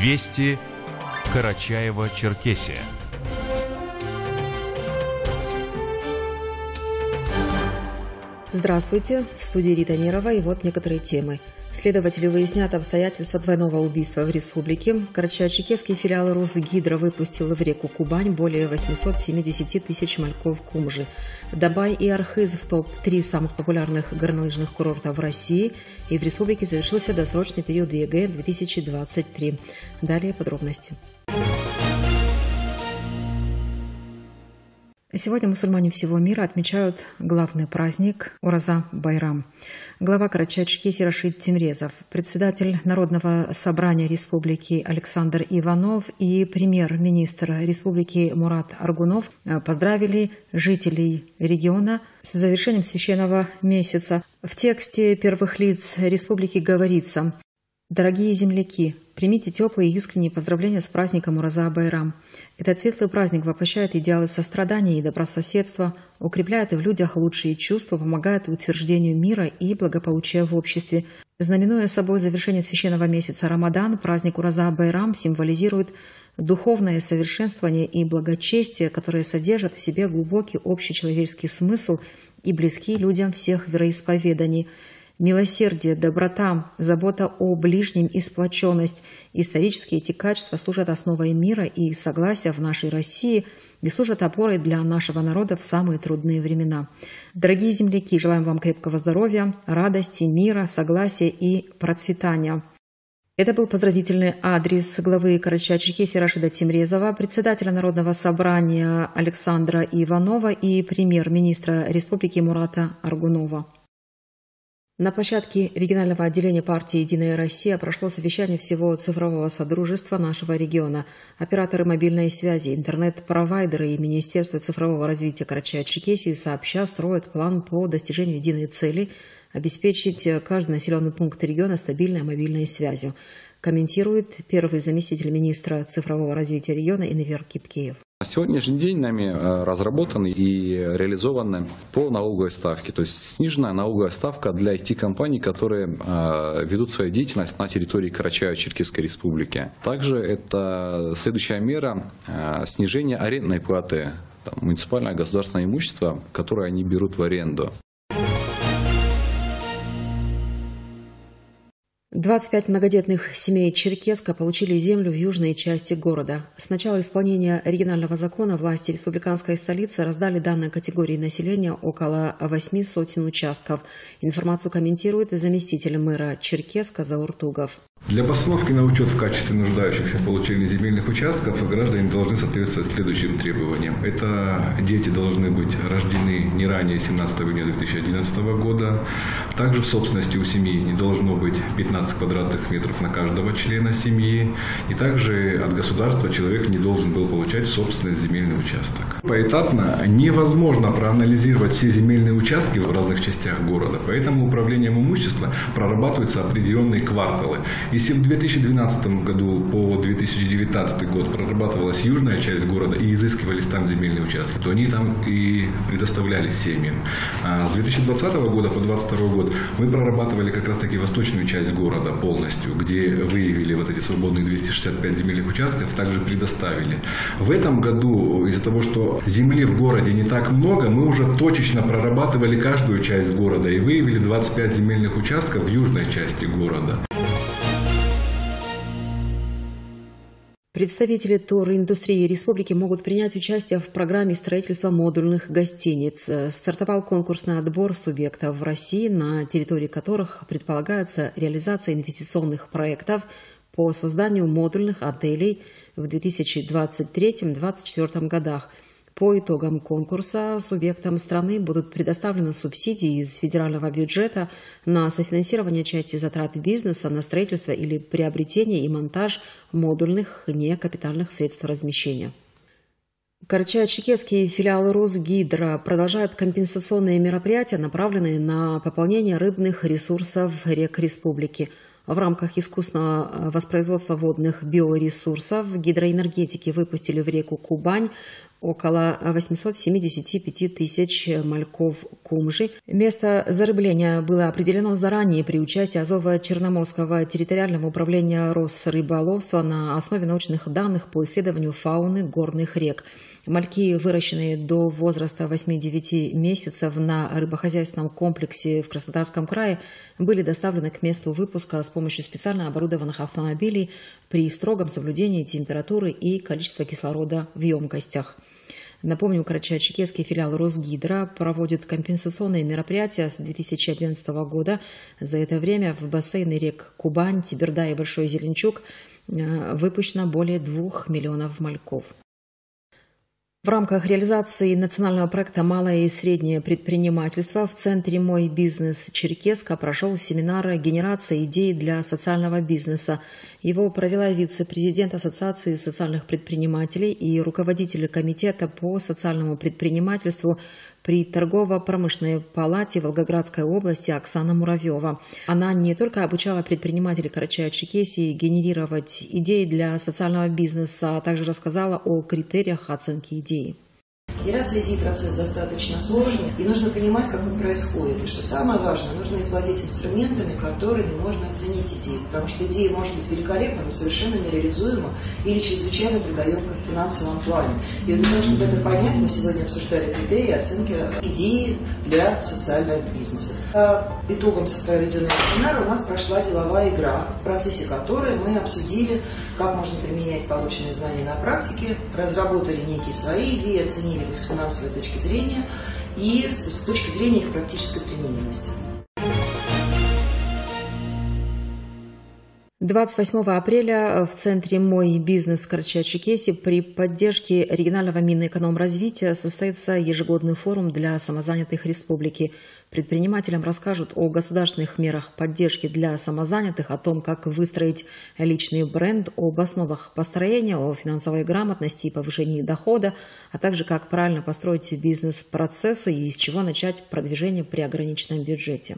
Вести Карачаева-Черкесия. Здравствуйте, в студии Рита Нерова и вот некоторые темы. Следователи выяснят обстоятельства двойного убийства в республике. Карачаево-Черкесский филиал Росгидро выпустил в реку Кубань более 870 тысяч мальков кумжи. Дабай и Архыз в топ-3 самых популярных горнолыжных курортов в России. И в республике завершился досрочный период ЕГЭ 2023. Далее подробности. Сегодня мусульмане всего мира отмечают главный праздник Ураза Байрам. Глава Карачаево-Черкесии Рашид Тимрезов, председатель Народного собрания Республики Александр Иванов и премьер-министр Республики Мурат Аргунов поздравили жителей региона с завершением священного месяца. В тексте первых лиц республики говорится Дорогие земляки, примите теплые и искренние поздравления с праздником Ураза Байрам. Этот светлый праздник воплощает идеалы сострадания и добрососедства, укрепляет в людях лучшие чувства, помогает утверждению мира и благополучия в обществе. Знаменуя собой завершение священного месяца Рамадан, праздник Ураза Байрам символизирует духовное совершенствование и благочестие, которые содержат в себе глубокий общечеловеческий смысл и близки людям всех вероисповеданий – Милосердие, доброта, забота о ближнем и сплоченность, исторические эти качества служат основой мира и согласия в нашей России и служат опорой для нашего народа в самые трудные времена. Дорогие земляки, желаем вам крепкого здоровья, радости, мира, согласия и процветания. Это был поздравительный адрес главы Карача-Черкесии Рашида Тимрезова, председателя Народного собрания Александра Иванова и премьер-министра Республики Мурата Аргунова. На площадке регионального отделения партии «Единая Россия» прошло совещание всего цифрового содружества нашего региона. Операторы мобильной связи, интернет-провайдеры и Министерство цифрового развития Карачаева-Черкесии сообща строят план по достижению единой цели – обеспечить каждый населенный пункт региона стабильной мобильной связью, комментирует первый заместитель министра цифрового развития региона Инвер Кипкеев. На сегодняшний день нами э, разработаны и реализованы по налоговой ставке, то есть сниженная налоговая ставка для IT-компаний, которые э, ведут свою деятельность на территории Карачаево-Черкесской республики. Также это следующая мера э, снижения арендной платы там, муниципальное государственное имущество, которое они берут в аренду. 25 многодетных семей Черкеска получили землю в южной части города. С начала исполнения оригинального закона власти республиканской столицы раздали данной категории населения около 8 сотен участков. Информацию комментирует заместитель мэра Черкеска Заур Тугов. Для постановки на учет в качестве нуждающихся в получении земельных участков граждане должны соответствовать следующим требованиям. Это дети должны быть рождены не ранее 17 июня 2011 года. Также в собственности у семьи не должно быть 15 квадратных метров на каждого члена семьи. И также от государства человек не должен был получать собственность земельный участок. Поэтапно невозможно проанализировать все земельные участки в разных частях города. Поэтому управлением имущества прорабатываются определенные кварталы. Если в 2012 году по 2019 год прорабатывалась южная часть города и изыскивались там земельные участки, то они там и предоставлялись семьям. А с 2020 года по 2022 год мы прорабатывали как раз таки восточную часть города полностью, где выявили вот эти свободные 265 земельных участков, также предоставили. В этом году из-за того, что земли в городе не так много, мы уже точечно прорабатывали каждую часть города и выявили 25 земельных участков в южной части города. Представители туриндустрии республики могут принять участие в программе строительства модульных гостиниц. Стартовал конкурсный отбор субъектов в России, на территории которых предполагается реализация инвестиционных проектов по созданию модульных отелей в 2023-2024 годах – по итогам конкурса субъектам страны будут предоставлены субсидии из федерального бюджета на софинансирование части затрат бизнеса на строительство или приобретение и монтаж модульных некапитальных средств размещения. Карачаево-Черкесский филиал Росгидро продолжает компенсационные мероприятия, направленные на пополнение рыбных ресурсов рек республики. В рамках искусственного воспроизводства водных биоресурсов гидроэнергетики выпустили в реку Кубань около 875 тысяч мальков Кумжи. Место зарыбления было определено заранее при участии Азово-Черноморского территориального управления Росрыболовства на основе научных данных по исследованию фауны горных рек. Мальки, выращенные до возраста 8-9 месяцев на рыбохозяйственном комплексе в Краснодарском крае, были доставлены к месту выпуска с помощью специально оборудованных автомобилей при строгом соблюдении температуры и количества кислорода в емкостях. Напомним, Карачао-Черкесский филиал Росгидро проводит компенсационные мероприятия с 2011 года. За это время в бассейны рек Кубань, Тиберда и Большой Зеленчук э, выпущено более двух миллионов мальков. В рамках реализации национального проекта «Малое и среднее предпринимательство» в Центре «Мой бизнес Черкеска» прошел семинар «Генерация идей для социального бизнеса». Его провела вице-президент Ассоциации социальных предпринимателей и руководитель Комитета по социальному предпринимательству при торгово-промышленной палате Волгоградской области Оксана Муравьева. Она не только обучала предпринимателей Карачая-Черкесии генерировать идеи для социального бизнеса, а также рассказала о критериях оценки идеи. Генерация идей процесс достаточно сложный, и нужно понимать, как он происходит. И что самое важное, нужно извладеть инструментами, которыми можно оценить идею, потому что идея может быть великолепна, но совершенно нереализуема или чрезвычайно трудоемка в финансовом плане. И для того, чтобы это понять, мы сегодня обсуждали критерии оценки идеи для социального бизнеса. По итогам проведенного семинара у нас прошла деловая игра, в процессе которой мы обсудили, как можно применять полученные знания на практике, разработали некие свои идеи, оценили их с финансовой точки зрения и с точки зрения их практической применимости. 28 апреля в центре «Мой бизнес» Карачао-Черкесии при поддержке регионального Минэкономразвития состоится ежегодный форум для самозанятых республики. Предпринимателям расскажут о государственных мерах поддержки для самозанятых, о том, как выстроить личный бренд, об основах построения, о финансовой грамотности и повышении дохода, а также как правильно построить бизнес-процессы и с чего начать продвижение при ограниченном бюджете.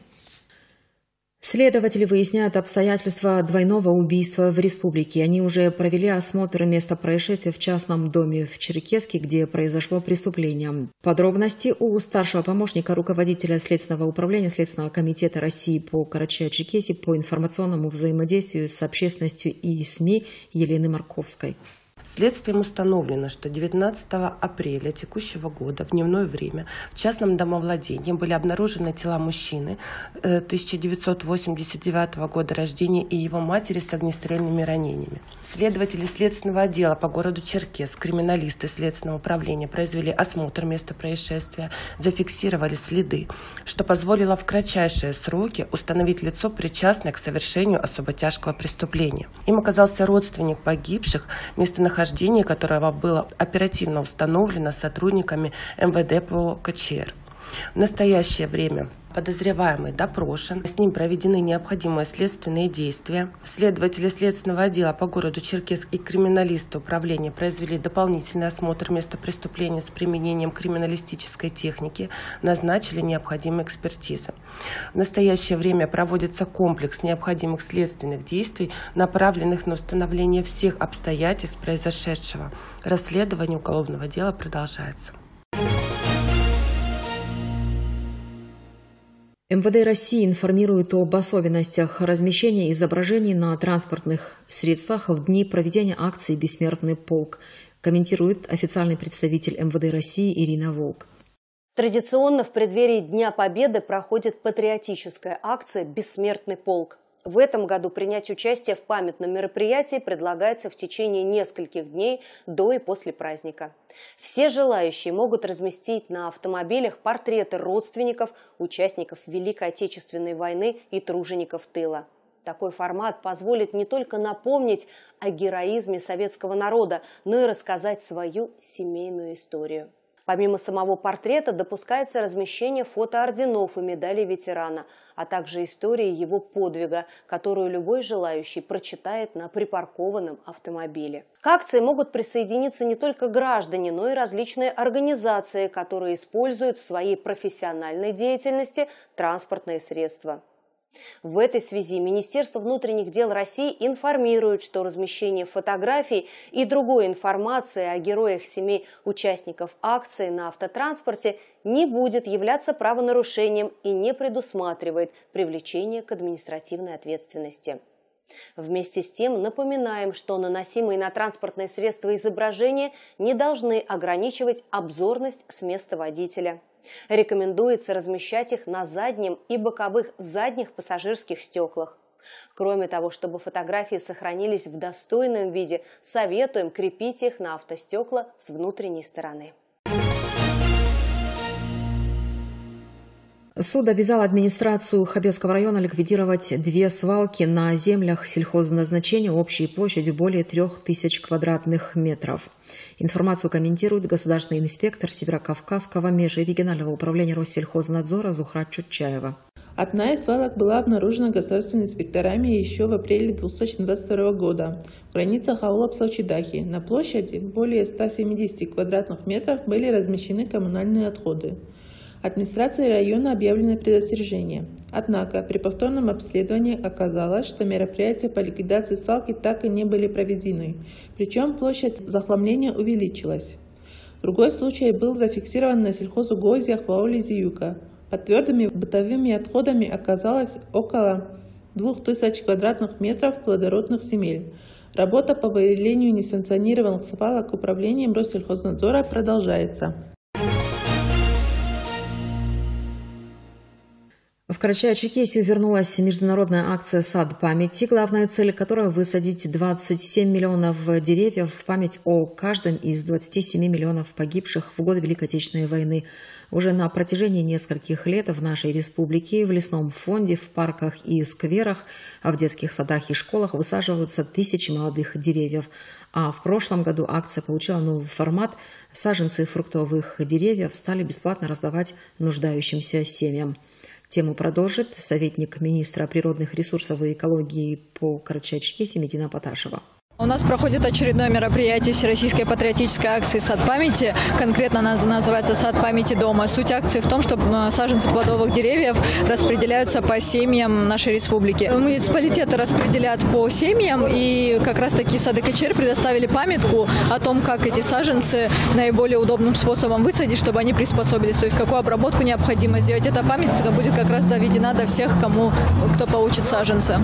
Следователи выясняют обстоятельства двойного убийства в республике. Они уже провели осмотр места происшествия в частном доме в Черкеске, где произошло преступление. Подробности у старшего помощника руководителя Следственного управления Следственного комитета России по Карачао-Черкесии по информационному взаимодействию с общественностью и СМИ Елены Марковской. Следствием установлено, что 19 апреля текущего года в дневное время в частном домовладении были обнаружены тела мужчины 1989 э, года рождения и его матери с огнестрельными ранениями. Следователи следственного отдела по городу Черкес, криминалисты следственного управления произвели осмотр места происшествия, зафиксировали следы, что позволило в кратчайшие сроки установить лицо, причастное к совершению особо тяжкого преступления. Им оказался родственник погибших, местонахождение местонахождение которого было оперативно установлено сотрудниками МВД по КЧР. В настоящее время Подозреваемый допрошен, с ним проведены необходимые следственные действия. Следователи следственного отдела по городу Черкесск и криминалисты управления произвели дополнительный осмотр места преступления с применением криминалистической техники, назначили необходимые экспертизы. В настоящее время проводится комплекс необходимых следственных действий, направленных на установление всех обстоятельств произошедшего. Расследование уголовного дела продолжается. МВД России информирует об особенностях размещения изображений на транспортных средствах в дни проведения акции «Бессмертный полк», комментирует официальный представитель МВД России Ирина Волк. Традиционно в преддверии Дня Победы проходит патриотическая акция «Бессмертный полк». В этом году принять участие в памятном мероприятии предлагается в течение нескольких дней до и после праздника. Все желающие могут разместить на автомобилях портреты родственников, участников Великой Отечественной войны и тружеников тыла. Такой формат позволит не только напомнить о героизме советского народа, но и рассказать свою семейную историю. Помимо самого портрета допускается размещение фотоорденов и медалей ветерана, а также истории его подвига, которую любой желающий прочитает на припаркованном автомобиле. К акции могут присоединиться не только граждане, но и различные организации, которые используют в своей профессиональной деятельности транспортные средства. В этой связи Министерство внутренних дел России информирует, что размещение фотографий и другой информации о героях семей участников акции на автотранспорте не будет являться правонарушением и не предусматривает привлечение к административной ответственности. Вместе с тем напоминаем, что наносимые на транспортные средства изображения не должны ограничивать обзорность с места водителя. Рекомендуется размещать их на заднем и боковых задних пассажирских стеклах. Кроме того, чтобы фотографии сохранились в достойном виде, советуем крепить их на автостекла с внутренней стороны. Суд обязал администрацию Хабесского района ликвидировать две свалки на землях сельхозназначения общей площадью более трех тысяч квадратных метров. Информацию комментирует государственный инспектор Северокавказского межрегионального управления Россельхознадзора Зухра Чутчаева. Одна из свалок была обнаружена государственными инспекторами еще в апреле 2022 года в границах аула Псалчидахи. На площади более 170 квадратных метров были размещены коммунальные отходы. Администрацией района объявлено предостережение. Однако при повторном обследовании оказалось, что мероприятия по ликвидации свалки так и не были проведены, причем площадь захламления увеличилась. Другой случай был зафиксирован на сельхозугодьях в ауле Зиюка. Под твердыми бытовыми отходами оказалось около 2000 квадратных метров плодородных земель. Работа по выявлению несанкционированных свалок управлением Россельхознадзора продолжается. В Карачаево-Черкесию вернулась международная акция «Сад памяти», главная цель которой – высадить 27 миллионов деревьев в память о каждом из 27 миллионов погибших в годы Великой Отечественной войны. Уже на протяжении нескольких лет в нашей республике в лесном фонде, в парках и скверах, а в детских садах и школах высаживаются тысячи молодых деревьев. А в прошлом году акция получила новый формат. Саженцы фруктовых деревьев стали бесплатно раздавать нуждающимся семьям. Тему продолжит советник министра природных ресурсов и экологии по Карачаевичке Медина Поташева. У нас проходит очередное мероприятие Всероссийской патриотической акции «Сад памяти». Конкретно она называется «Сад памяти дома». Суть акции в том, что саженцы плодовых деревьев распределяются по семьям нашей республики. Муниципалитеты распределят по семьям, и как раз-таки Сады КЧР предоставили памятку о том, как эти саженцы наиболее удобным способом высадить, чтобы они приспособились, то есть какую обработку необходимо сделать. Эта памятка будет как раз доведена до всех, кому, кто получит саженцы.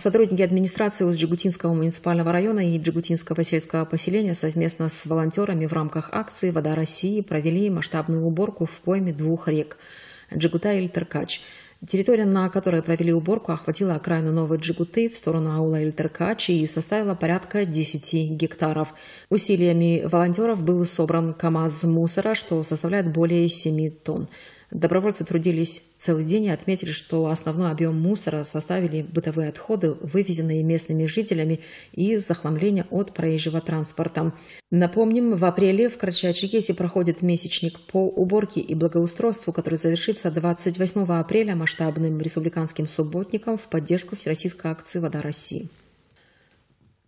Сотрудники администрации Усть-Джигутинского муниципального района и Джигутинского сельского поселения совместно с волонтерами в рамках акции «Вода России» провели масштабную уборку в пойме двух рек – Джигута и Ильтеркач. Территория, на которой провели уборку, охватила окраину Новой Джигуты в сторону аула Ильтеркач и составила порядка 10 гектаров. Усилиями волонтеров был собран КАМАЗ мусора, что составляет более 7 тонн. Добровольцы трудились целый день и отметили, что основной объем мусора составили бытовые отходы, вывезенные местными жителями и захламление от проезжего транспорта. Напомним, в апреле в Карачаево-Черкесии проходит месячник по уборке и благоустройству, который завершится 28 апреля масштабным республиканским субботником в поддержку Всероссийской акции «Вода России».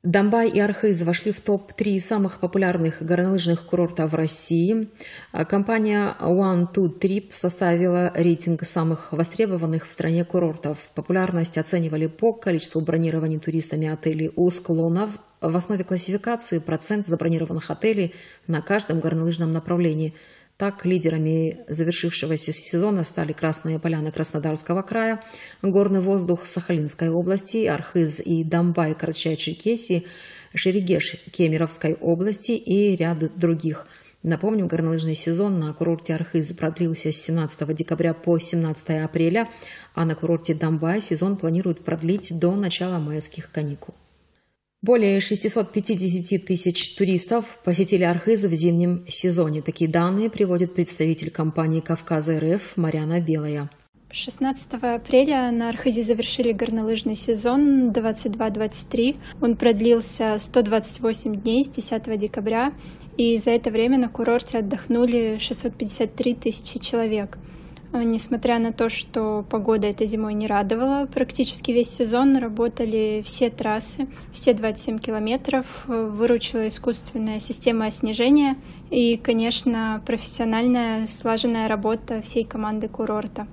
Донбай и Архыз вошли в топ-3 самых популярных горнолыжных курортов России. А компания One Two Trip составила рейтинг самых востребованных в стране курортов. Популярность оценивали по количеству бронирований туристами отелей у склонов. В основе классификации процент забронированных отелей на каждом горнолыжном направлении – так, лидерами завершившегося сезона стали Красная Поляна Краснодарского края, Горный воздух Сахалинской области, Архыз и Дамбай Карачай-Черкесии, Шерегеш Кемеровской области и ряд других. Напомню, горнолыжный сезон на курорте Архыз продлился с 17 декабря по 17 апреля, а на курорте Дамбай сезон планируют продлить до начала майских каникул. Более 650 тысяч туристов посетили Архыз в зимнем сезоне. Такие данные приводит представитель компании «Кавказа РФ» Марьяна Белая. 16 апреля на Архизе завершили горнолыжный сезон 22-23. Он продлился 128 дней с 10 декабря, и за это время на курорте отдохнули 653 тысячи человек. Несмотря на то, что погода этой зимой не радовала, практически весь сезон работали все трассы, все 27 километров, э, выручила искусственная система снижения и, конечно, профессиональная слаженная работа всей команды курорта.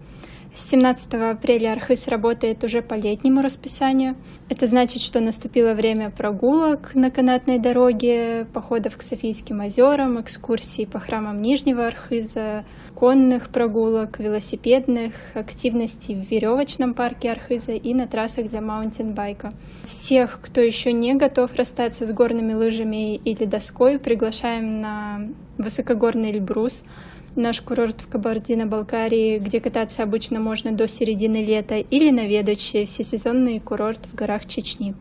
С 17 апреля Архыз работает уже по летнему расписанию. Это значит, что наступило время прогулок на канатной дороге, походов к Софийским озерам, экскурсий по храмам Нижнего Архыза, конных прогулок, велосипедных, активностей в веревочном парке Архыза и на трассах для маунтинбайка. Всех, кто еще не готов расстаться с горными лыжами или доской, приглашаем на высокогорный Эльбрус – наш курорт в Кабардино-Балкарии, где кататься обычно можно до середины лета, или наведочий всесезонный курорт в горах Чечни.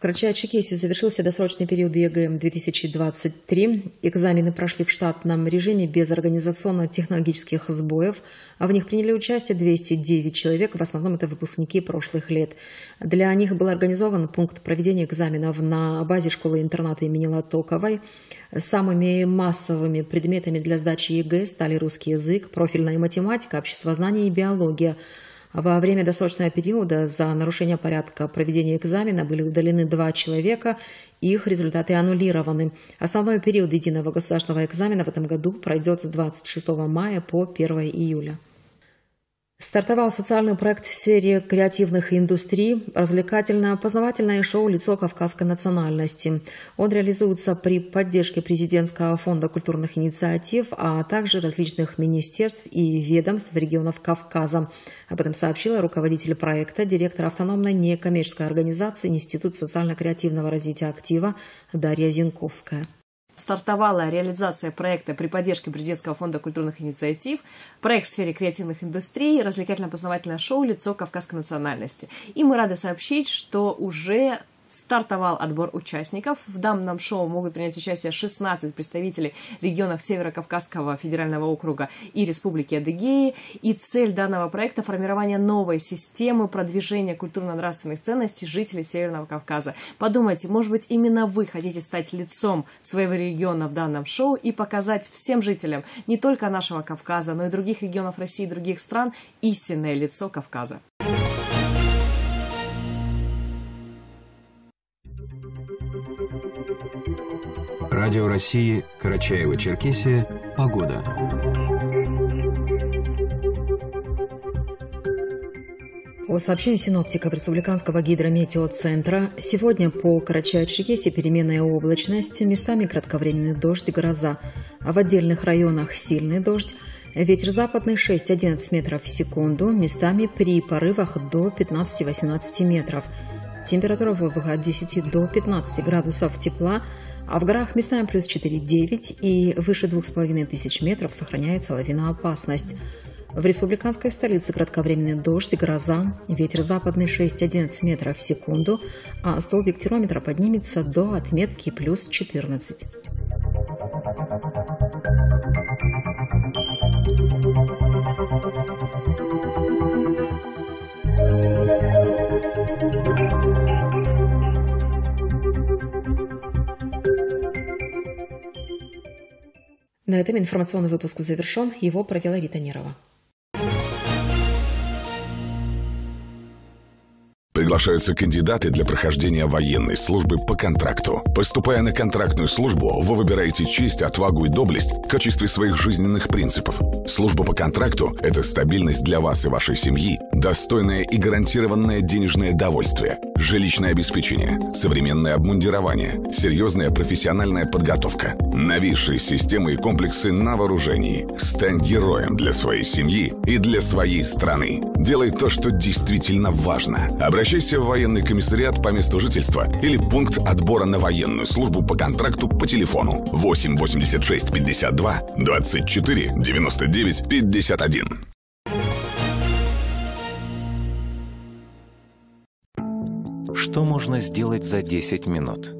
В Карачаево-Черкесии завершился досрочный период ЕГЭ-2023. Экзамены прошли в штатном режиме без организационно-технологических сбоев, а в них приняли участие 209 человек, в основном это выпускники прошлых лет. Для них был организован пункт проведения экзаменов на базе школы-интерната имени Латоковой. Самыми массовыми предметами для сдачи ЕГЭ стали русский язык, профильная математика, обществознание и биология – во время досрочного периода за нарушение порядка проведения экзамена были удалены два человека, их результаты аннулированы. Основной период единого государственного экзамена в этом году пройдет с 26 мая по 1 июля. Стартовал социальный проект в сфере креативных индустрий, развлекательно-познавательное шоу «Лицо кавказской национальности». Он реализуется при поддержке президентского фонда культурных инициатив, а также различных министерств и ведомств регионов Кавказа. Об этом сообщила руководитель проекта, директор автономной некоммерческой организации Институт социально-креативного развития актива Дарья Зинковская стартовала реализация проекта при поддержке Президентского фонда культурных инициатив, проект в сфере креативных индустрий, развлекательно-познавательное шоу «Лицо кавказской национальности». И мы рады сообщить, что уже стартовал отбор участников. В данном шоу могут принять участие 16 представителей регионов Северо-Кавказского федерального округа и Республики Адыгеи. И цель данного проекта – формирование новой системы продвижения культурно-нравственных ценностей жителей Северного Кавказа. Подумайте, может быть, именно вы хотите стать лицом своего региона в данном шоу и показать всем жителям не только нашего Кавказа, но и других регионов России и других стран истинное лицо Кавказа. Радио России, Карачаево-Черкесия, погода. По сообщению синоптиков Республиканского гидрометеоцентра, сегодня по Карачаево-Черкесии переменная облачность, местами кратковременный дождь, гроза, в отдельных районах сильный дождь, Ветер западный 6-11 метров в секунду, местами при порывах до 15-18 метров. Температура воздуха от 10 до 15 градусов тепла, а в горах местами плюс 4,9 и выше 2500 метров сохраняется лавиноопасность. В республиканской столице кратковременный дождь, гроза, ветер западный 6-11 метров в секунду, а столбик термометра поднимется до отметки плюс 14. На этом информационный выпуск завершен. Его провела Рита Нерова. Приглашаются кандидаты для прохождения военной службы по контракту. Поступая на контрактную службу, вы выбираете честь, отвагу и доблесть в качестве своих жизненных принципов. Служба по контракту – это стабильность для вас и вашей семьи, достойное и гарантированное денежное довольствие, жилищное обеспечение, современное обмундирование, серьезная профессиональная подготовка, новейшие системы и комплексы на вооружении. Стань героем для своей семьи и для своей страны. Делай то, что действительно важно. Обращайся в военный комиссариат по месту жительства или пункт отбора на военную службу по контракту по телефону 8 86 52 24 99 51. Что можно сделать за 10 минут?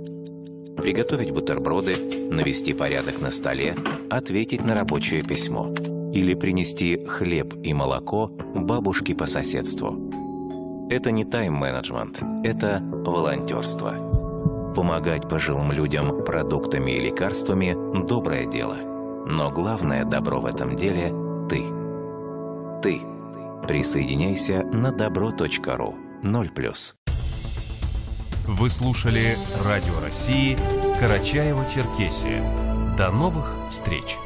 Приготовить бутерброды, навести порядок на столе, ответить на рабочее письмо или принести хлеб и молоко бабушке по соседству – это не тайм-менеджмент, это волонтерство. Помогать пожилым людям продуктами и лекарствами – доброе дело. Но главное добро в этом деле – ты. Ты. Присоединяйся на добро.ру 0+. Вы слушали Радио России Карачаева-Черкесия. До новых встреч!